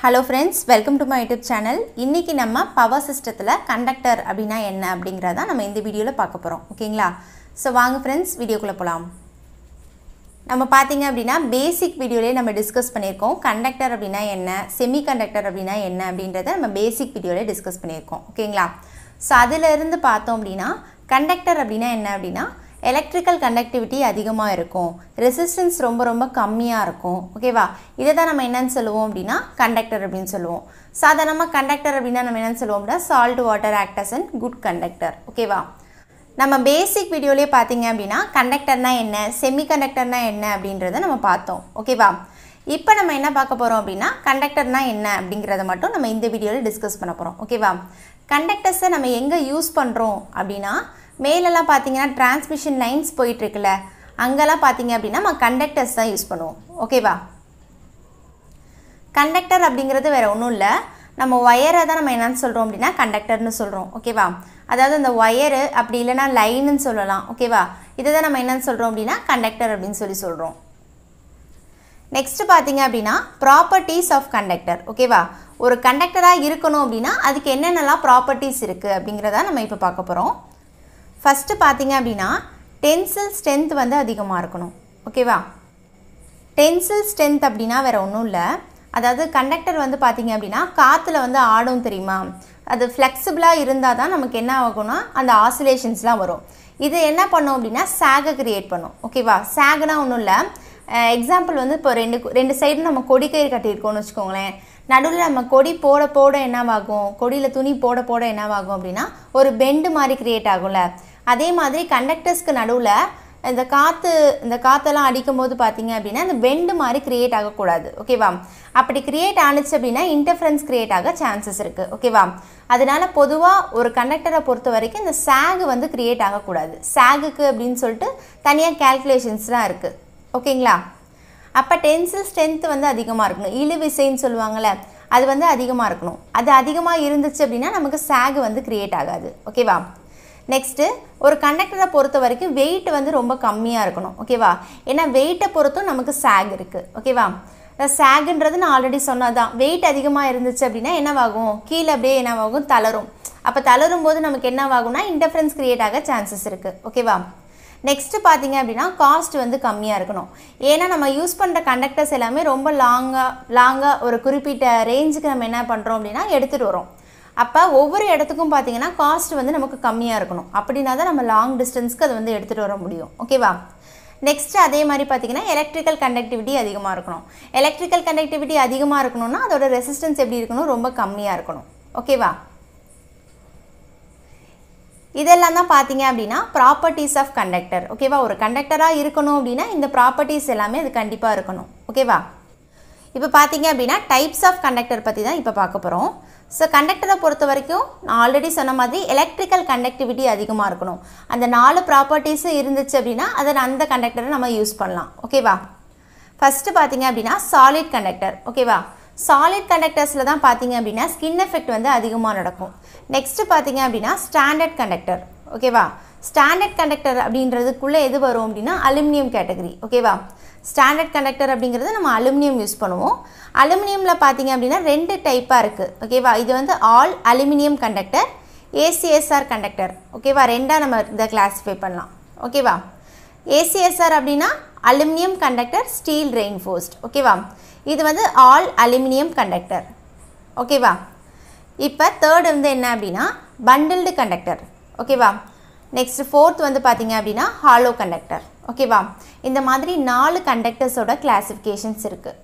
Hello friends welcome to my YouTube channel இன்றைக்கி நம்ம power சிஸ்டத்தில் கண்டக்டர் அப்படின்னா என்ன அப்படிங்கிறத நம்ம இந்த வீடியோவில் பார்க்க போகிறோம் ஓகேங்களா? ஸோ வாங்க ஃப்ரெண்ட்ஸ் வீடியோக்குள்ளே போகலாம் நம்ம பார்த்தீங்க அப்படின்னா பேசிக் வீடியோலேயே நம்ம டிஸ்கஸ் பண்ணியிருக்கோம். கண்டக்டர் அப்படின்னா என்ன? செமி கண்டக்டர் அப்படின்னா என்ன அப்படின்றத நம்ம பேசிக் வீடியோலேயே டிஸ்கஸ் பண்ணியிருக்கோம். ஓகேங்களா? ஸோ அதிலிருந்து பார்த்தோம் அப்படின்னா கண்டக்டர் அப்படின்னா என்ன அப்படின்னா எலக்ட்ரிக்கல் கண்டக்டிவிட்டி அதிகமாக இருக்கும். ரெசிஸ்டன்ஸ் ரொம்ப ரொம்ப கம்மியாக இருக்கும். ஓகேவா இதை தான் நம்ம என்னென்னு சொல்லுவோம் அப்படின்னா கண்டக்டர் அப்படின்னு சொல்லுவோம். சாதாரணமாக கண்டக்டர் அப்படின்னா நம்ம என்னன்னு சொல்லுவோம் அப்படின்னா salt water actors and good conductor ஓகேவா நம்ம பேசிக் வீடியோலேயே பார்த்தீங்க அப்படின்னா கண்டக்டர்னா என்ன? செமி கண்டக்டர்னா என்ன அப்படின்றத நம்ம பார்த்தோம். ஓகேவா இப்போ நம்ம என்ன பார்க்க போகிறோம் அப்படின்னா கண்டக்டர்னா என்ன அப்படிங்கிறத மட்டும் நம்ம இந்த வீடியோவில் டிஸ்கஸ் பண்ண போகிறோம் ஓகேவா கண்டக்டர்ஸை நம்ம எங்கே யூஸ் பண்ணுறோம் அப்படின்னா மேலெல்லாம் பார்த்தீங்கன்னா டிரான்ஸ்மிஷன் லைன்ஸ் போயிட்டுருக்குல்ல அங்கெல்லாம் பார்த்தீங்க அப்படின்னா நம்ம கண்டக்டர்ஸ் தான் யூஸ் பண்ணுவோம். ஓகேவா கண்டக்டர் அப்படிங்கிறது வேறு ஒன்றும் இல்லை. நம்ம ஒயரை தான் நம்ம என்னன்னு சொல்கிறோம் அப்படின்னா கண்டக்டர்னு சொல்கிறோம் ஓகேவா அதாவது அந்த ஒயரு அப்படி இல்லைன்னா லைனுன்னு சொல்லலாம். ஓகேவா இதை தான் நம்ம என்னன்னு சொல்கிறோம் அப்படின்னா கண்டக்டர் அப்படின்னு சொல்லி சொல்கிறோம் நெக்ஸ்ட் பார்த்தீங்க அப்படின்னா ப்ராப்பர்ட்டிஸ் ஆஃப் கண்டக்டர் ஓகேவா ஒரு கண்டக்டராக இருக்கணும் அப்படின்னா அதுக்கு என்னென்னலாம் ப்ராப்பர்ட்டிஸ் இருக்குது அப்படிங்கிறத நம்ம இப்போ பார்க்க போகிறோம் ஃபஸ்ட்டு பார்த்தீங்க அப்படின்னா டென்சில் ஸ்ட்ரென்த் வந்து அதிகமாக இருக்கணும். ஓகேவா டென்சில் ஸ்ட்ரென்த் அப்படின்னா வேறு ஒன்றும் இல்லை. அதாவது கண்டக்டர் வந்து பார்த்தீங்க அப்படின்னா காற்றுல வந்து ஆடும் தெரியுமா? அது ஃப்ளெக்சிபிளாக இருந்தால் தான் நமக்கு என்ன ஆகும்னா அந்த ஆசிலேஷன்ஸ்லாம் வரும். இது என்ன பண்ணும் அப்படின்னா சேகை க்ரியேட் பண்ணும். ஓகேவா சேகனா ஒன்றும் இல்லை. எக்ஸாம்பிள் வந்து இப்போ ரெண்டு ரெண்டு சைடு நம்ம கொடி கயிறு கட்டியிருக்கோம்னு வச்சுக்கோங்களேன். நடுவில் நம்ம கொடி போட போட என்னவாகும்? கொடியில் துணி போட போட என்னவாகும் அப்படின்னா ஒரு பெண்டு மாதிரி க்ரியேட் ஆகும்ல. அதே மாதிரி கண்டக்டர்ஸ்க்கு நடுவில் இந்த காற்று இந்த காற்றெல்லாம் அடிக்கும் போது பார்த்தீங்க அப்படின்னா இந்த பெண்டு மாதிரி கிரியேட் ஆகக்கூடாது. ஓகேவா அப்படி கிரியேட் ஆனிச்சு அப்படின்னா இன்டர்ஃபரன்ஸ் கிரியேட் ஆக சான்சஸ் இருக்குது ஓகேவா அதனால பொதுவாக ஒரு கண்டக்டரை பொறுத்த வரைக்கும் இந்த சேகு வந்து கிரியேட் ஆகக்கூடாது. சேகுக்கு அப்படின்னு சொல்லிட்டு தனியாக கேல்குலேஷன்ஸ்லாம் இருக்குது ஓகேங்களா அப்போ டென்சில் ஸ்ட்ரென்த் வந்து அதிகமாக இருக்கணும். இழுவிசைன்னு சொல்லுவாங்கள்ல அது வந்து அதிகமாக இருக்கணும். அது அதிகமாக இருந்துச்சு அப்படின்னா நமக்கு சேகு வந்து கிரியேட் ஆகாது. ஓகேவா நெக்ஸ்ட்டு ஒரு கண்டக்டரை பொறுத்த வரைக்கும் வெயிட் வந்து ரொம்ப கம்மியாக இருக்கணும். ஓகேவா ஏன்னா வெயிட்டை பொறுத்தும் நமக்கு சேக் இருக்குது ஓகேவா சேகுன்றது நான் ஆல்ரெடி சொன்னதான் வெயிட் அதிகமாக இருந்துச்சு அப்படின்னா என்னவாகும்? கீழே அப்படியே என்னவாகும்? தளரும். அப்போ தளரும் போது நமக்கு என்னவாகும்னா இன்டர்ஃபரன்ஸ் க்ரியேட் ஆக சான்சஸ் இருக்குது ஓகேவா நெக்ஸ்ட்டு பார்த்தீங்க அப்படின்னா காஸ்ட் வந்து கம்மியாக இருக்கணும். ஏன்னா நம்ம யூஸ் பண்ணுற கண்டக்டர்ஸ் எல்லாமே ரொம்ப லாங்காக லாங்காக ஒரு குறிப்பிட்ட ரேஞ்சுக்கு நம்ம என்ன பண்ணுறோம் அப்படின்னா எடுத்துகிட்டு வரோம் அப்போ ஒவ்வொரு இடத்துக்கும் பார்த்தீங்கன்னா காஸ்ட் வந்து நமக்கு கம்மியாக இருக்கணும். அப்படின்னா தான் நம்ம லாங் டிஸ்டன்ஸ்க்கு அதை வந்து எடுத்துகிட்டு வர முடியும். ஓகேவா நெக்ஸ்ட்டு அதே மாதிரி பார்த்தீங்கன்னா எலக்ட்ரிக்கல் கண்டக்டிவிட்டி அதிகமாக இருக்கணும். எலக்ட்ரிக்கல் கண்டக்டிவிட்டி அதிகமாக இருக்கணும்னா அதோட ரெசிஸ்டன்ஸ் எப்படி இருக்கணும்? ரொம்ப கம்மியாக இருக்கணும். ஓகேவா இதெல்லாம் தான் பார்த்தீங்க அப்படின்னா ப்ராப்பர்ட்டிஸ் ஆஃப் கண்டக்டர் ஓகேவா ஒரு கண்டக்டராக இருக்கணும் அப்படின்னா இந்த ப்ராப்பர்ட்டிஸ் எல்லாமே அது கண்டிப்பாக இருக்கணும். ஓகேவா இப்போ பார்த்தீங்க அப்படின்னா டைப்ஸ் ஆஃப் கண்டக்டர் பற்றி தான் இப்போ பார்க்க போகிறோம் ஸோ கண்டக்டரை பொறுத்த வரைக்கும் நான் ஆல்ரெடி சொன்ன மாதிரி எலக்ட்ரிக்கல் கண்டக்டிவிட்டி அதிகமாக இருக்கணும். அந்த நாலு ப்ராப்பர்ட்டிஸும் இருந்துச்சு அப்படின்னா அதை அந்த கண்டக்டரை நம்ம யூஸ் பண்ணலாம். ஓகேவா ஃபஸ்ட்டு பார்த்தீங்க அப்படின்னா சாலிட் கண்டக்டர் ஓகேவா சாலிட் கண்டக்டர்ஸில் தான் பார்த்தீங்க அப்படின்னா ஸ்கின் எஃபெக்ட் வந்து அதிகமாக நடக்கும். நெக்ஸ்ட்டு பார்த்தீங்க அப்படின்னா ஸ்டாண்டர்ட் கண்டக்டர் ஓகேவா ஸ்டாண்டர்ட் கண்டக்டர் அப்படின்றதுக்குள்ளே எது வரும் அப்படின்னா அலுமினியம் கேட்டகரி ஓகேவா ஸ்டாண்டர்ட் கண்டக்டர் அப்படிங்கிறது நம்ம அலுமினியம் யூஸ் பண்ணுவோம். அலுமினியமில் பார்த்தீங்க அப்படின்னா ரெண்டு டைப்பாக இருக்குது ஓகேவா இது வந்து all aluminium conductor ACSR conductor ஓகேவா ரெண்டாக நம்ம இதை கிளாஸிஃபை பண்ணலாம். ஓகேவா ஏசிஎஸ்ஆர் அப்படின்னா அலுமினியம் கண்டக்டர் ஸ்டீல் ரெயின்ஃபோர்ஸ்ட் ஓகேவா இது வந்து ஆல் அலுமினியம் கண்டக்டர் ஓகேவா இப்போ தேர்ட் வந்து என்ன அப்படின்னா பண்டில்டு கண்டக்டர் ஓகேவா நெக்ஸ்ட் ஃபோர்த் வந்து பார்த்தீங்க அப்படின்னா ஹாலோ கண்டக்டர் ஓகேவா இந்த மாதிரி நாலு கண்டக்டர்ஸோட கிளாஸிஃபிகேஷன்ஸ் இருக்குது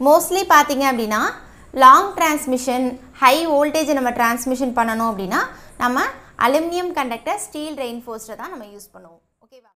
மோஸ்ட்லி பார்த்தீங்க அப்படின்னா லாங் டிரான்ஸ்மிஷன் ஹை வோல்டேஜ் நம்ம டிரான்ஸ்மிஷன் பண்ணணும் அப்படின்னா நம்ம அலுமினியம் கண்டக்டர் ஸ்டீல் ரெயின்ஃபோர்ஸ்டை தான் நம்ம யூஸ் பண்ணுவோம். ஓகேவா